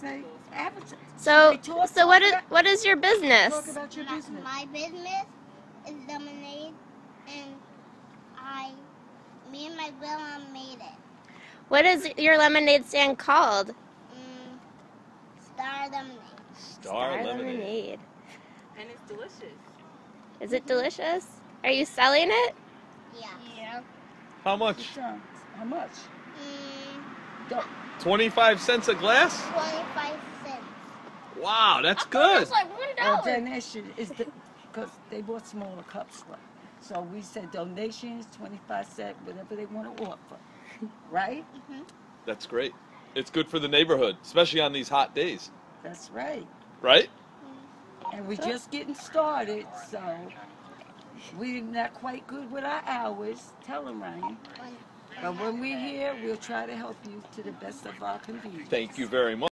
say, advertise. So, so what talk is about- what is your business? Talk business? about your business. my business is lemonade, and I, me and my grandma made it. What is your lemonade stand called? Mm, star lemonade. Star, lemonade. And it's delicious. Is it delicious? Are you selling it? Yeah. Yeah. How much? How much? Mm, Don't- 25 cents a glass? Twenty-five cents. Wow, that's good. It's like one Well, donation is the, because they bought smaller cups. like, So we said donations, 25 cent, whatever they want to offer. Right? Mm-hmm. That's great. It's good for the neighborhood, especially on these hot days, That's right. right? Mm-hmm. And we're just getting started, so we're not quite good with our hours. Tell them, Ryan. But when we're here, we'll try to help you to the best of our convenience. Thank you very much.